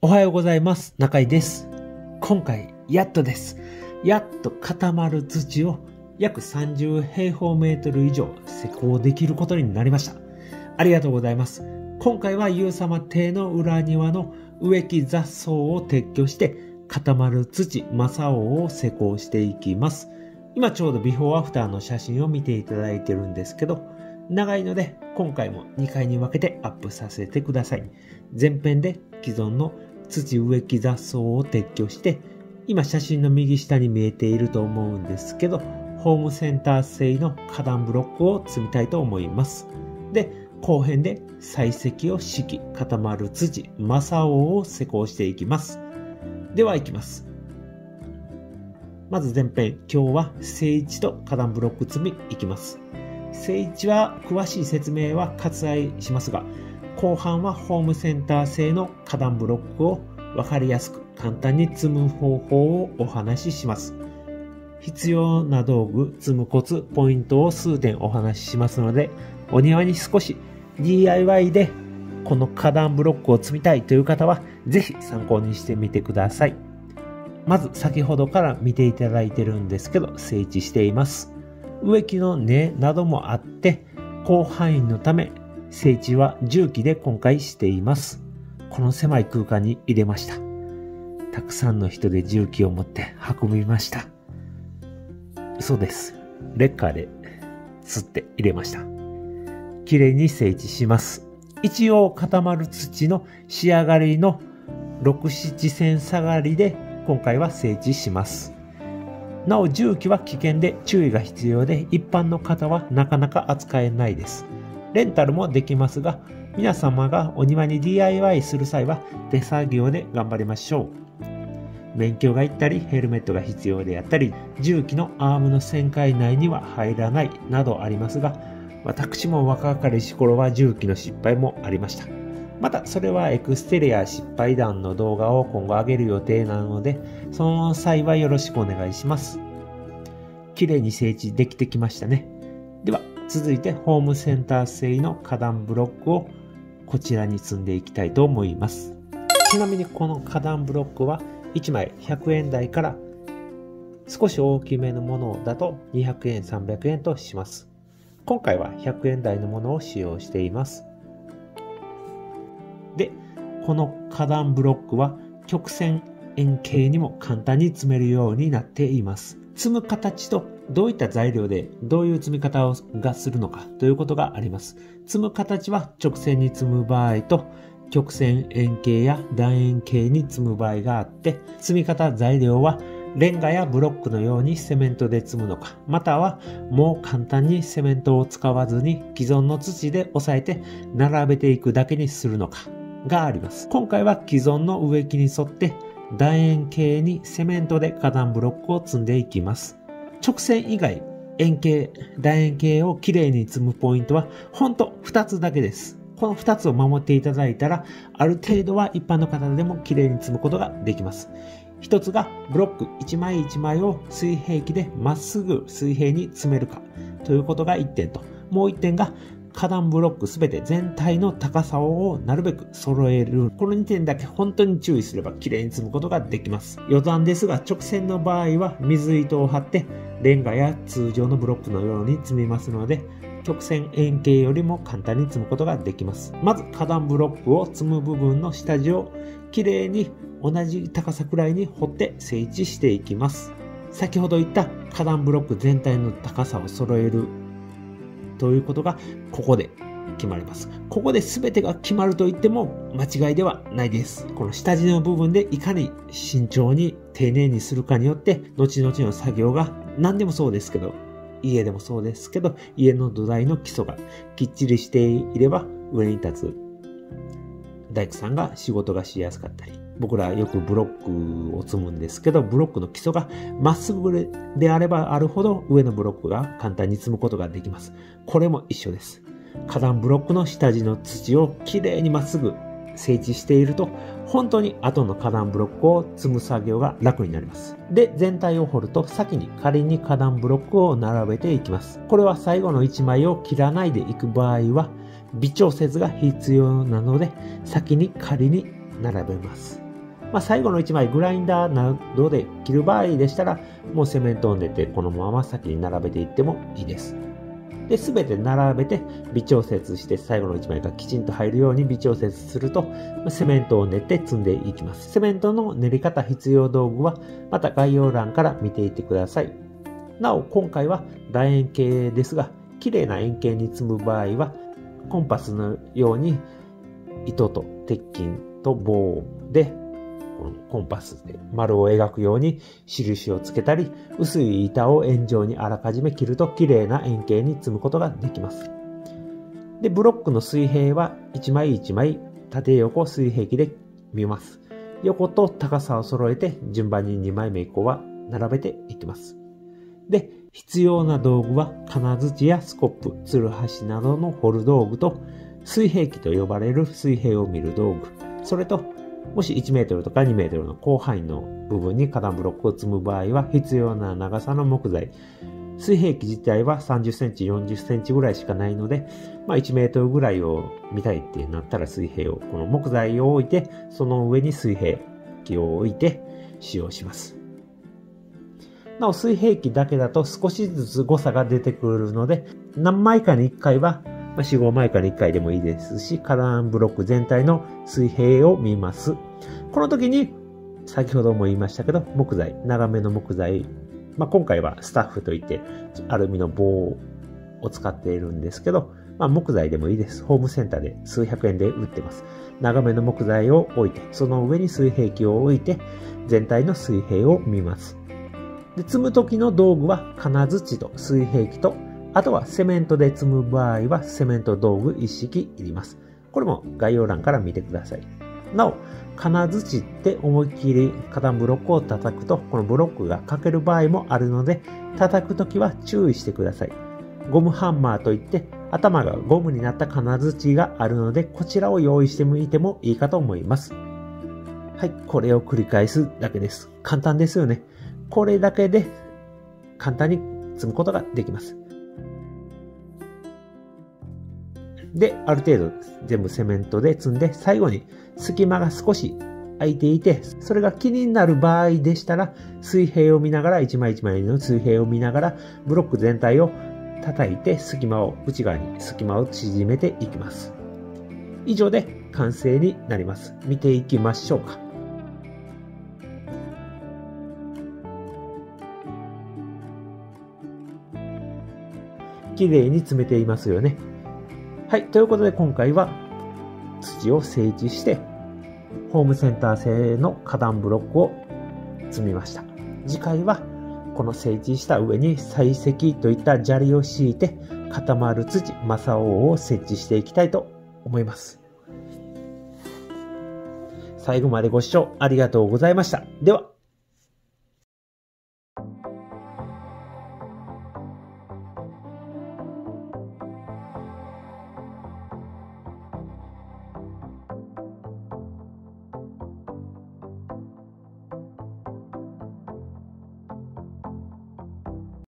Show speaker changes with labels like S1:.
S1: おはようございます。中井です。今回、やっとです。やっと固まる土を約30平方メートル以上施工できることになりました。ありがとうございます。今回は優様邸の裏庭の植木雑草を撤去して固まる土、マサオを施工していきます。今ちょうどビフォーアフターの写真を見ていただいてるんですけど、長いので今回も2回に分けてアップさせてください。前編で既存の土植木雑草を撤去して、今写真の右下に見えていると思うんですけど、ホームセンター製の花壇ブロックを積みたいと思います。で、後編で採石を敷き、固まる土、マサオを施工していきます。では行きます。まず前編、今日は聖地と花壇ブロック積みいきます。聖地は詳しい説明は割愛しますが、後半はホームセンター製の花壇ブロックを分かりやすく簡単に積む方法をお話しします。必要な道具、積むコツ、ポイントを数点お話ししますので、お庭に少し DIY でこの花壇ブロックを積みたいという方は、ぜひ参考にしてみてください。まず先ほどから見ていただいてるんですけど、整地しています。植木の根などもあって、広範囲のため整地は重機で今回しています。この狭い空間に入れました。たくさんの人で重機を持って運びました。嘘です。レッカーで吸って入れました。綺麗に整地します。一応固まる土の仕上がりの6、7セン下がりで今回は整地します。なお重機は危険で注意が必要で一般の方はなかなか扱えないです。レンタルもできますが、皆様がお庭に DIY する際は手作業で頑張りましょう。免許がいったり、ヘルメットが必要であったり、重機のアームの旋回内には入らないなどありますが、私も若かりし頃は重機の失敗もありました。また、それはエクステリア失敗談の動画を今後上げる予定なので、その際はよろしくお願いします。綺麗に整地できてきましたね。では、続いてホームセンター製の花壇ブロックをこちらに積んでいきたいと思います。ちなみにこの花壇ブロックは1枚100円台から少し大きめのものだと200円、300円とします。今回は100円台のものを使用しています。で、この花壇ブロックは曲線円形にも簡単に積めるようになっています。積む形とどういった材料でどういう積み方をがするのかということがあります。積む形は直線に積む場合と曲線円形や楕円形に積む場合があって積み方材料はレンガやブロックのようにセメントで積むのかまたはもう簡単にセメントを使わずに既存の土で押さえて並べていくだけにするのかがあります。今回は既存の植木に沿って楕円形にセメントで花壇ブロックを積んでいきます。直線以外、円形、楕円形をきれいに積むポイントは、ほんと2つだけです。この2つを守っていただいたら、ある程度は一般の方でも綺麗に積むことができます。1つがブロック1枚1枚を水平器でまっすぐ水平に積めるかということが1点と、もう1点が花壇ブロックすべて全体の高さをなるべく揃える。この2点だけ本当に注意すれば綺麗に積むことができます。余談ですが直線の場合は水糸を張ってレンガや通常のブロックのように積みますので曲線円形よりも簡単に積むことができます。まず花壇ブロックを積む部分の下地をきれいに同じ高さくらいに掘って整地していきます。先ほど言った花壇ブロック全体の高さを揃えるということがここで決まります。ここで全てが決まると言っても間違いではないです。この下地の部分でいかに慎重に丁寧にするかによって後々の作業が何でもそうですけど家でもそうですけど家の土台の基礎がきっちりしていれば上に立つ大工さんが仕事がしやすかったり僕らよくブロックを積むんですけど、ブロックの基礎がまっすぐであればあるほど上のブロックが簡単に積むことができます。これも一緒です。花壇ブロックの下地の土をきれいにまっすぐ整地していると、本当に後の花壇ブロックを積む作業が楽になります。で、全体を掘ると先に仮に花壇ブロックを並べていきます。これは最後の1枚を切らないでいく場合は、微調節が必要なので、先に仮に並べます。まあ、最後の1枚グラインダーなどで切る場合でしたら、もうセメントを練ってこのまま先に並べていってもいいです。で、すべて並べて微調節して最後の1枚がきちんと入るように微調節すると、セメントを練って積んでいきます。セメントの練り方必要道具はまた概要欄から見ていってください。なお、今回は楕円形ですが、綺麗な円形に積む場合は、コンパスのように糸と鉄筋と棒でこのコンパスで丸を描くように印をつけたり、薄い板を円状にあらかじめ切ると綺麗な円形に積むことができます。で、ブロックの水平は1枚1枚縦横水平器で見ます。横と高さを揃えて順番に2枚目以降は並べていきます。で、必要な道具は金槌やスコップ、ツルハシなどの掘る道具と水平器と呼ばれる水平を見る道具、それともし1メートルとか2メートルの広範囲の部分に花壇ブロックを積む場合は必要な長さの木材。水平器自体は30センチ、40センチぐらいしかないので、まあ1メートルぐらいを見たいってなったら水平を、この木材を置いて、その上に水平器を置いて使用します。なお水平器だけだと少しずつ誤差が出てくるので、何枚かに1回はまあ、4、5枚から1回でもいいですし、花壇ブロック全体の水平を見ます。この時に、先ほども言いましたけど、木材、長めの木材、まあ、今回はスタッフといって、アルミの棒を使っているんですけど、まあ、木材でもいいです。ホームセンターで数百円で売ってます。長めの木材を置いて、その上に水平器を置いて、全体の水平を見ます。で積む時の道具は金槌と水平器とあとはセメントで積む場合はセメント道具一式いります。これも概要欄から見てください。なお、金槌って思いっきり花壇ブロックを叩くと、このブロックが欠ける場合もあるので、叩くときは注意してください。ゴムハンマーといって、頭がゴムになった金槌があるので、こちらを用意してみてもいいかと思います。はい、これを繰り返すだけです。簡単ですよね。これだけで簡単に積むことができます。で、ある程度全部セメントで積んで、最後に隙間が少し空いていて、それが気になる場合でしたら、水平を見ながら、一枚一枚の水平を見ながら、ブロック全体を叩いて隙間を、内側に隙間を縮めていきます。以上で完成になります。見ていきましょうか。綺麗に詰めていますよね。はい。ということで今回は土を整地して、ホームセンター製の花壇ブロックを積みました。次回はこの整地した上に採石といった砂利を敷いて固まる土、マサオを設置していきたいと思います。最後までご視聴ありがとうございました。では。